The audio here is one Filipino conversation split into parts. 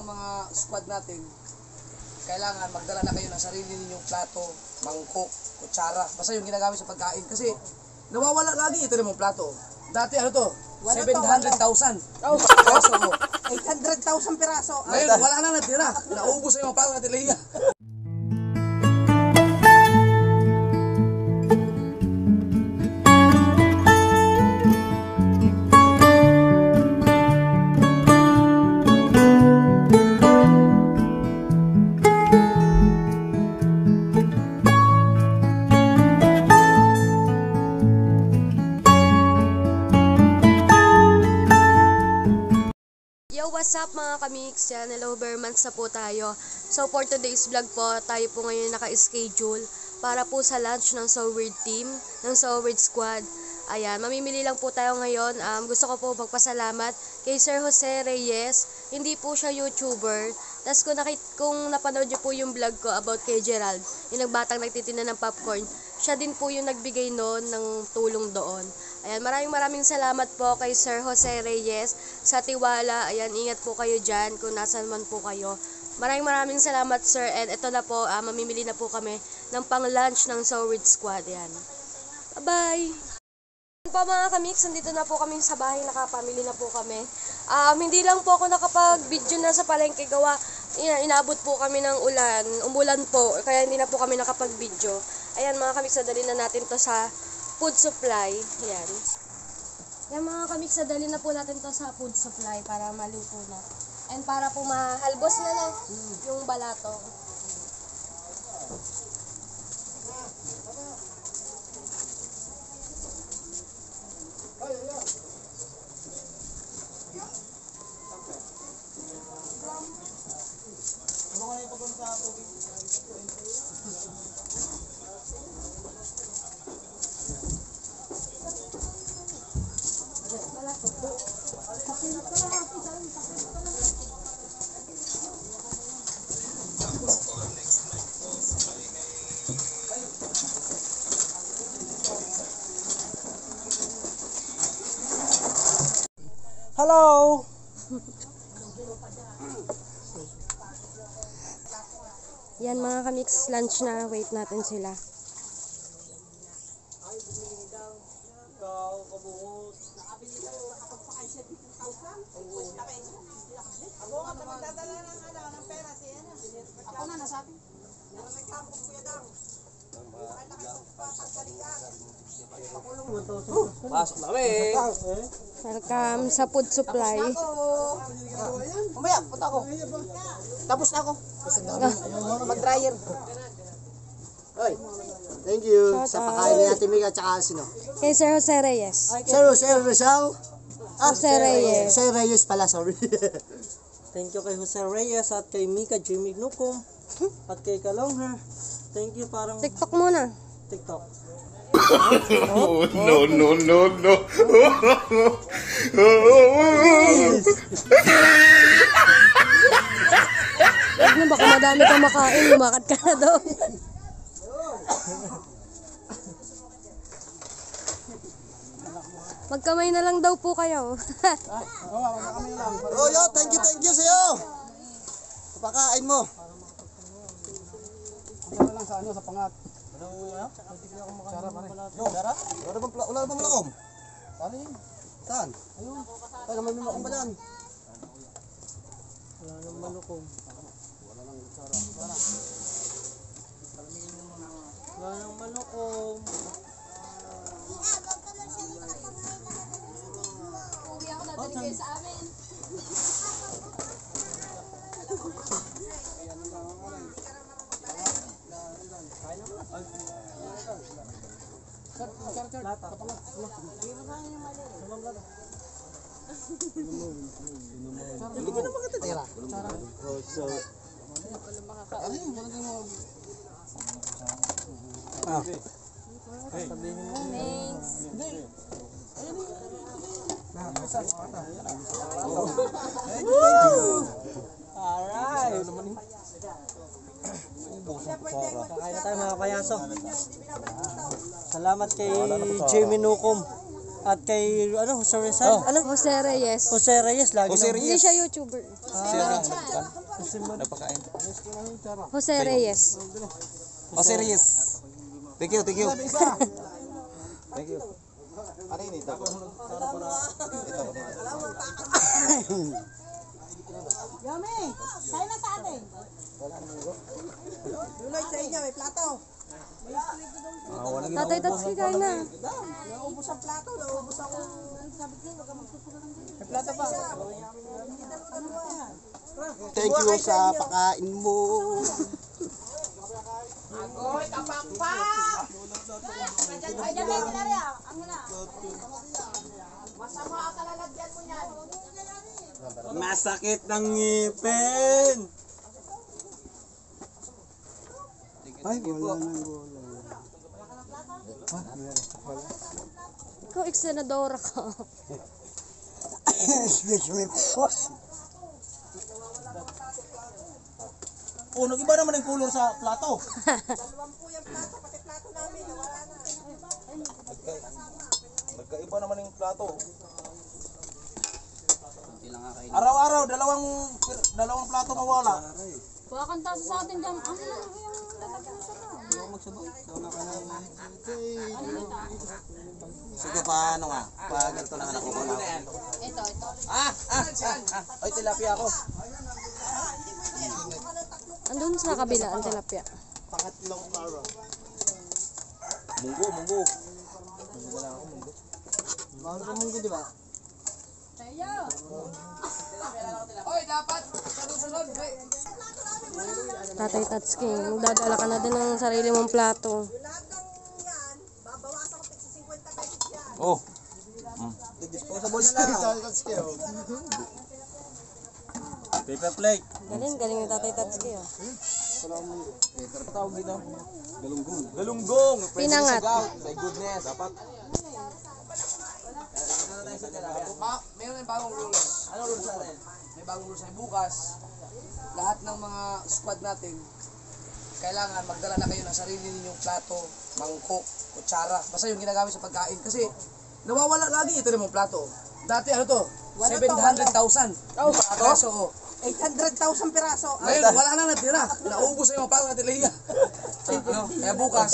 ng mga squad natin, kailangan magdala na kayo ng sarili ninyong plato, mangkok, kutsara, basta yung ginagamit sa pagkain. Kasi nawawala lagi ito namang plato. Dati ano to? Wala to, 700,000. Oh. Mo. 800,000 piraso. Ngayon, wala na natira. Naubos na yung mga plato natin, Leia. Kamix? Yan, hello, Bermans na po tayo. So, for today's vlog po, tayo po ngayon naka-schedule para po sa lunch ng So Weird team, ng So Weird squad. Ayan, mamimili lang po tayo ngayon. Um, gusto ko po magpasalamat kay Sir Jose Reyes. Hindi po siya YouTuber. Tapos kung, nakit kung napanood niyo po yung vlog ko about kay Gerald, yung nagbatang nagtitinda ng popcorn, siya din po yung nagbigay noon ng tulong doon. Ayan, maraming maraming salamat po kay Sir Jose Reyes sa tiwala. Ayan, ingat po kayo dyan kung nasan man po kayo. Maraming maraming salamat sir and ito na po, ah, mamimili na po kami ng pang lunch ng Soward Squad. Ayan. Bye-bye! Ayan po mga kamix, nandito na po kami sa bahay, nakapamili na po kami. Um, hindi lang po ako nakapag-video na sa palengke gawa, ina inabot po kami ng ulan, umulan po, kaya hindi na po kami nakapag-video. Ayan mga kamix, nadali na natin to sa food supply. Ayan. Yan mga kamix, nadali na po natin to sa food supply para maluto na. And para po mahalbos na na yung balato. Hello! Yan mga kamix, lunch na. Wait natin sila. Ako na nasabi. Pasok na kami. Welcome sa food supply. Mamaya, punta ako. Tapos na ako. Mag-dryer. Oy, thank you Shout sa out. pakain ni Ate Mika at saka sino? Kay Sir Jose Reyes. Sir, Sir Rizal? Ah, Jose Reyes. Jose Reyes pala, sorry. Thank you kay Jose Reyes at kay Mika Jimmy Nukum at kay Kalongher. Thank you parang TikTok muna. TikTok. Oh, no, no, no, no. Huwag na, baka madami kang makain. Lumakad ka na daw. Magkamay na lang daw po kayo. oh, yo, thank you, thank you sa'yo. Sa pakain mo. Ano lang sa ano, sa pangat. Wala bang, wala bang malakom? Ano yun? Saan? Ayun. Ay, naman may malakom ba dyan? Wala nang malukom. Wala nang malukom. Hindi ka naman katitira. Oh, so, yun? Wala kang mga... Alright. Kakain na tayo mga payaso. Salamat kay Jimmy Nukum at kay ano Jose Rizal. Ano? Jose Reyes. Jose Reyes lagi Jose Hindi siya YouTuber. Ah, Napakain. Jose Reyes. O, serious. Thank you, thank you. Thank you. Ano yun ito? Yummy! Kain na sa atin. Lunay sa inyo, may plato. Tatay Tatsuki, kain na. Naubos ang plato, naubos ako. Sabi ko, wag ka magsusulan ng May plato pa. Thank you sa pakain mo. Ay, dyan may kinarya. Ang na. Masama ang kalalagyan mo niyan. Masakit ng ngipin! Ay, wala nang gulay. Ikaw, eksenadora ka. Excuse me po. Oh, nag-iba naman ang color sa plato. Nagkaiba naman yung plato. Araw-araw, dalawang dalawang plato mawala. Kuha kang taso sa atin dyan. Ano na yung lalagyan sa Sige pa, ano nga? Pag ito na anak ko ko Ito, ito. Ah, ah, ah, ah. Ay, tilapia ako. Andun sa kabila ang tilapia. Pangatlong taro. Munggo, munggo. Mahal ka munggo, di ba? Oy, dapat sa susunod. Tatay Tatsuki, magdadala ka na din ng sarili mong plato. Oh, Disposable na lang. paper plate. Galing, galing yung Tatay Tatsuki. Oh. Tawag dito. Galunggong. Galunggong. Pinangat. My goodness. Dapat. Ma, mayroon tayong bagong rules. Ano rules natin? May bagong rules ay bukas. Lahat ng mga squad natin, kailangan magdala na kayo ng sarili ninyong plato, mangkok, kutsara. Basta yung ginagamit sa pagkain. Kasi nawawala lagi ito namang plato. Dati ano to? 700,000. Oh, piraso. Oh. 800,000 piraso. Ngayon, wala na natira. Naubos na yung mga plato natin, Leia. Kaya bukas,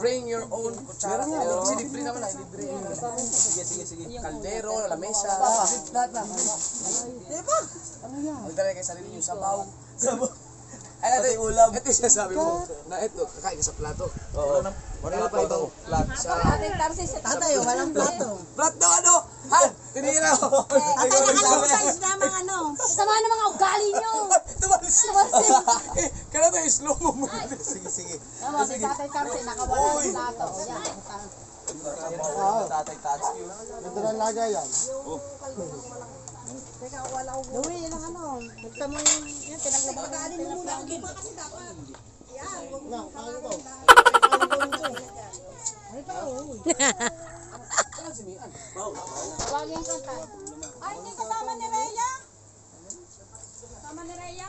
bring your own kutsara. Kasi libre naman na, libre. Sige, sige, sige. Kaldero, lamesa, lahat na. Diba? Ano yan? Magdala kayo sarili niyo sabaw. Sabaw. Ay, ate, ulam. Ito yung sabi mo, na ito, kakain ka sa plato. Oo. Wala pa ibang plat. Sa... Tatay, walang plato. Plat daw, ano? Ha? Tinira ko. Tatay, nakalimutan isda mga ano. Sama ng mga ugali nyo. Tumalis. Eh, Kaya tayo, slow mo. Sige, sige. Tatay Karsi, nakawala ng plato. Yan. Tatay touch you. Ganda ng laga yan. Uwi, yan ang ano. Basta mo yung, yan, pinaglaban ka. Pagkaalin mo muna ang giba kasi dapat. Na, kain ko. Tawagin ko tayo. Ay, hindi kasama ni Rhea? Kasama ni Rhea?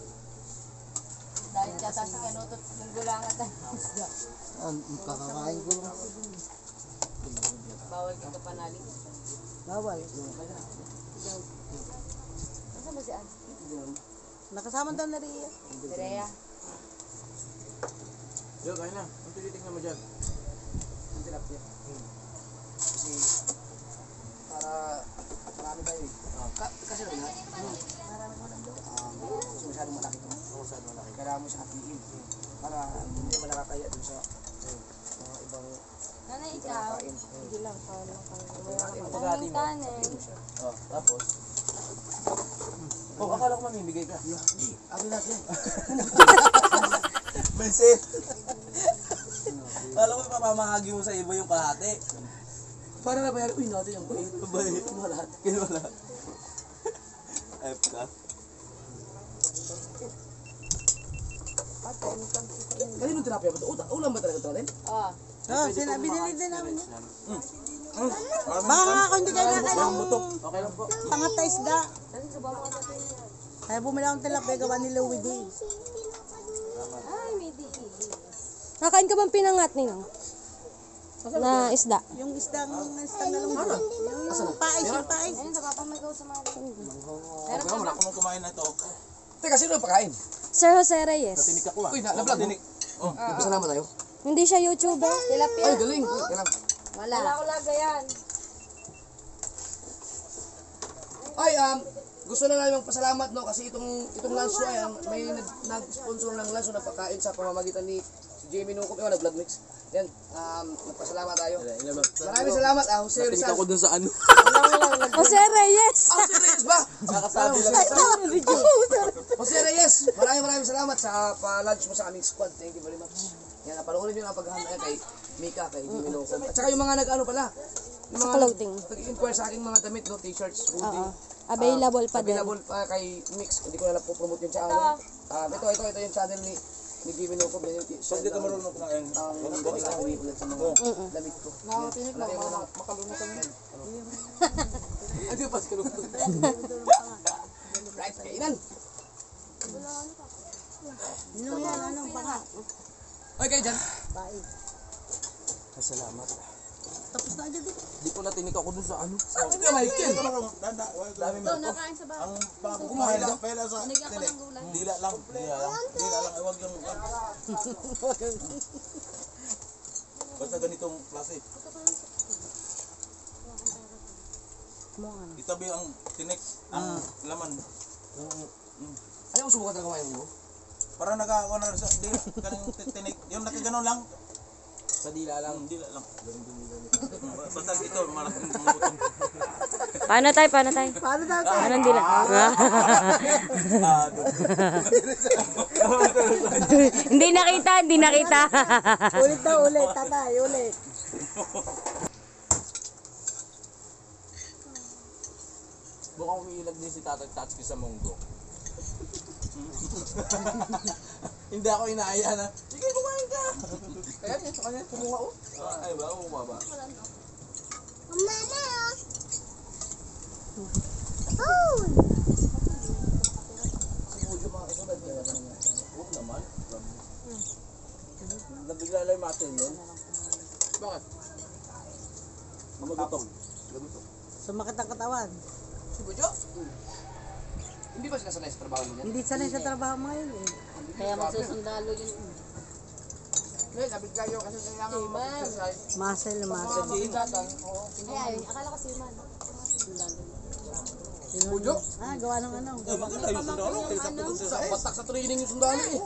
gulangat. Ang kakakain ko. Bawal ka panali. Bawal. Nasaan ba si Ann? Nakasama daw na Rhea. Rhea. Yo, kain na. Ang tinitingnan mo dyan. Ang tilapia. Kasi, para, marami tayo eh. Ka kasi rin, ha? Um, kasi masyadong malaki to. Masyadong malaki. Kailangan mo siya hatiin. Para hindi naman nakakaya dun sa mga ibang Nanay, ikaw. Hindi lang, kaya lang. Pagkati mo. Kanin. Oh, tapos. Oh, akala ko mamimigay ka. Abi natin. Bensin. Akala ko papamahagi mo sa iba yung kalahati. Para na bayari, uy, natin yung bain. Bay. Kinuha lahat. Kinuha lahat. F ka. Kanino tilapia ba ito? Uta- Ulam ba talaga ito natin? Oh, sinabi binili din namin yun. Baka nga ako hindi kayo nakailang pangat na isda. Kaya bumili akong tilapia gawa ni Louie D. Nakain ka bang pinangat ninong? Na isda. Yung isdang, isdang galunggong. Yung pais, yung pais. Wala akong kumain na ito. Teka, sino ang pakain? Sir Jose Reyes. Tinik ako ah. Uy, na, na-vlog mo. Oh, Pasalamat tayo. Hindi siya YouTuber. Ay, galing. Uy, kailang. Wala. Ay, um, gusto na namin pasalamat no kasi itong itong show ay um, may nag, nag-sponsor ng show na pagkain sa pamamagitan ni si Jamie Nukup, yung nag-vlog mix. Yan, um, nagpasalamat tayo. Maraming salamat ah, Jose Rizal. Ako dun sa ano. Jose Reyes. Ah, Jose Reyes ba? Nakasabi lang. Jose Reyes, maraming maraming salamat sa pa-lunch mo sa aming squad. Thank you very much. Yan, napanoorin nyo ang paghahanda kay Mika, kay Jimmy Nukup. At saka yung mga nag-ano pala, yung Sa mga clothing. nag-inquire sa aking mga damit, no, t-shirts, hoodie. Oo. Available pa din. Available pa kay Mix. Hindi ko na lang po promote yung channel. Um, ito, ito, ito yung channel ni ni Jimmy Nukob. Yan yung Pag di ka marunong kumain. Ang mga sa ulit sa mga damit ko. Nakakatinig lang. Makalumutan yan. Ano pa sa Right, kainan. Ano yan, ano, baka. Okay, dyan. Salamat. Tapos na agad eh. Di ko na tinik ako dun sa ano. Sabi ka, Michael. Dami mo. Ang pagkumain lang. Pera sa tinik. Dila lang. Dila lang. Dila lang. Ay, wag yung... Basta ganitong klase. Itabi ang tinik. Ang laman. Ayaw mo subukan talaga kumain mo? Para nakakuha na sa dila. Kaning tinik. Yung nakaganon lang. Sa dila lang. Dila lang. Basta ito. Malaking mulutong. Paano tayo? Paano tayo? Paano natin? Anong dila? Ah, doon. hindi nakita, hindi nakita. Ulit daw, ulit, tatay, ulit. Mukhang umiilag din si Tatay Tatsuki sa munggo. Hindi ako inaaya na! Kaya niya sa kanya, kumuha oh. Ay ba, ba? Oo naman. Nabigla lang yung matin yun. Bakit? Mamagutok. Sumakit ang katawan. Si Bujo? Hindi ba sinasanay sa trabaho mo yan? Hindi sanay sa trabaho mo yun eh. Kaya magsusundalo yun. Hindi, sabi kayo kasi kailangan mag-exercise. Muscle na muscle. Bujo? Ah, gawa ng ano. Ay, maganda yung sundalo. Dun Sa training yung sundalo eh.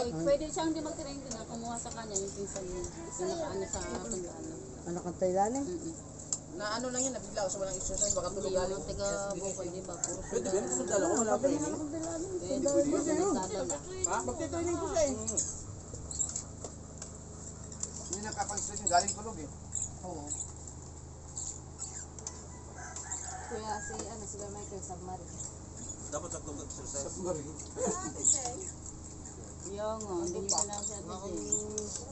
Pwede siyang hindi mag-train din na kumuha sa kanya yung pinsan niya. Yung nakaano sa tundaan. Ano kang Thailand eh? Na ano lang yun, nabigla ako sa walang exercise, baka tulog galing. mga taga bukol, di ba? Puro Pwede ba yung sundalo ko? Wala training. pwede. Pwede nagdadala. Magtitraining ko siya eh. Hindi nakapag-stress yung galing tulog eh. Oo. Kuya si ano si Michael Sabmari. Dapat sa exercise. Yung oh, hindi niyo pa lang siya dito.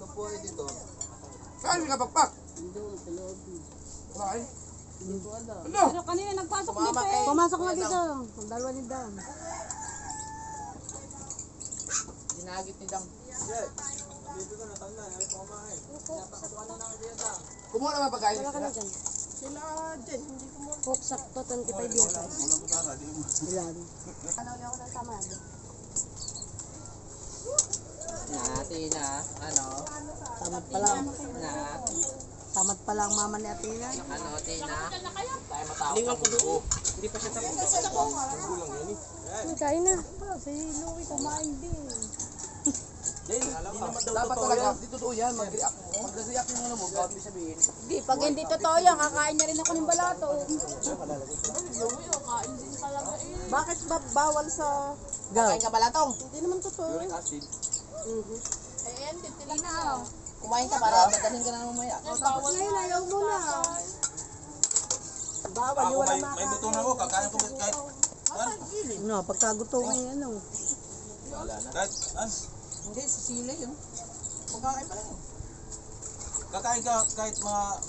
Kapuhay dito. Saan yung kapakpak? Doon sa loob. Kumain. Hindi ko alam. Ano? Pero kanina nagpasok dito eh. Pumasok na dito. Ang dalawa ni Dan. Ginagit ni Dang. Kumuha naman pagkain. Wala ka na dyan. Sila dyan, hindi ko mo. Coke sakto, 25 years. Ilan? Na, Tina, ano, Tamad pa lang. na, Tamad pa lang mama ni Atina. ano, Tina. Kain na. Si Louie kumain din. Dapat talaga, di totoo yan, mag-react. Mag-react yung ano mo, bago ibig sabihin. Di, pag hindi totoo yan, kakain na rin ako ng balato. Bakit ba bawal sa... Kain ka balatong. Hindi naman totoo. Acid. Kumain ka para dadalhin ka na mamaya. Ngayon, ayaw mo na. Bawal, Ako wala may, may buto na ako. Kakain ko kahit... No, pagkagutom ay ano. Kahit... An? Hindi, si Sile yun. Pagkain pa lang yun. Kakain ka kahit mga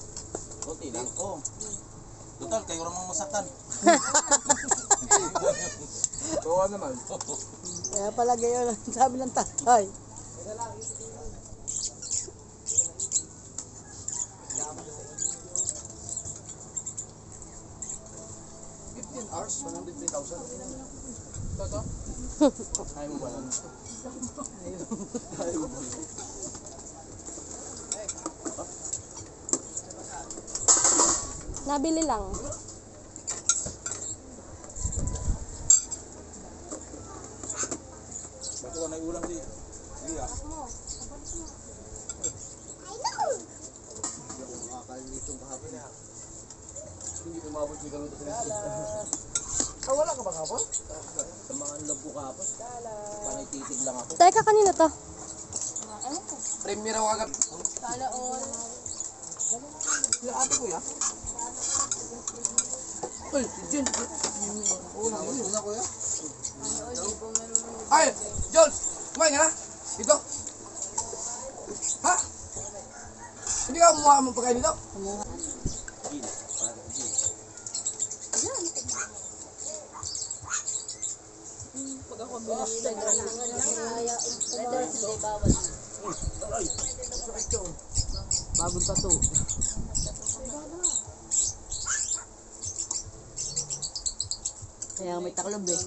konti lang. Oo. Total, kayo namang masaktan. Oo naman. Kaya pala gayon ang sabi ng tatay. hours, 103,000. Toto? Ayaw mo ba lang? Nabili lang. Baka wala ulam di. Iya. Hindi umabot yung ganito sa Ah, wala ka ba kapon? Sa mga labo ka po. Panititig lang ako. Teka, kanina to. Premier ako agad. Sana all. Yung ate ko ya. Uy, Jen. Oo, na kuya. Ay, Jones! Kumain ka na? Dito? Ha? Hindi ka kumuha ng pagkain dito? Bagong tato. Kaya may taklob eh.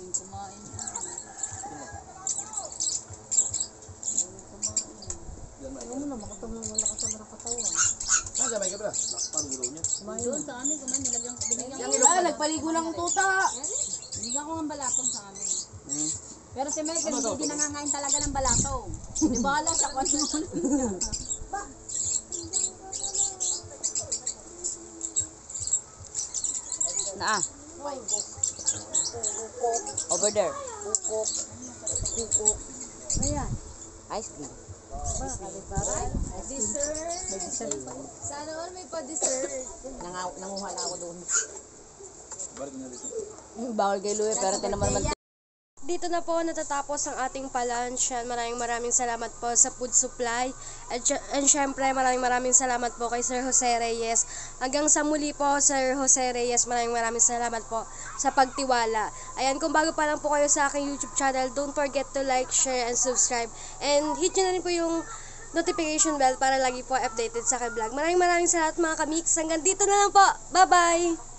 Ah, sabay ka pala. Paano gulaw niya? Doon sa amin, kumain, nilagyan ko. Ah, nagpaligo ng tuta. Binigyan ko ng balatong sa amin. Pero si Megan, hindi din nangangain talaga ng balatong. Di ba ala siya kung ano Na. Over there. Ayan. Ice cream. Dessert. Sana all may pa-dessert. Nang nanguha na ako doon. Bawal kay Louie pero tinaman naman Dito na po natatapos ang ating palansyan. Maraming maraming salamat po sa food supply. At, and syempre maraming maraming salamat po kay Sir Jose Reyes. Hanggang sa muli po Sir Jose Reyes, maraming maraming salamat po sa pagtiwala. Ayan, kung bago pa lang po kayo sa aking YouTube channel, don't forget to like, share, and subscribe. And hit nyo na rin po yung notification bell para lagi po updated sa aking vlog. Maraming maraming salamat mga kamix. Hanggang dito na lang po. Bye-bye!